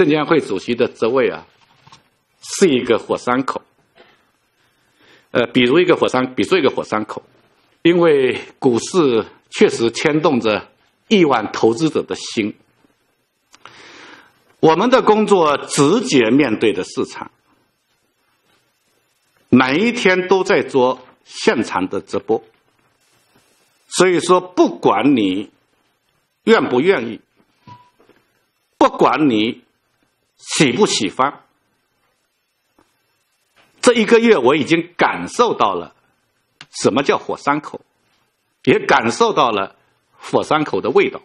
证监会主席的职位啊，是一个火山口。呃，比如一个火山，比如一个火山口，因为股市确实牵动着亿万投资者的心。我们的工作直接面对的市场，每一天都在做现场的直播。所以说，不管你愿不愿意，不管你喜不喜欢，这一个月我已经感受到了什么叫火山口，也感受到了火山口的味道。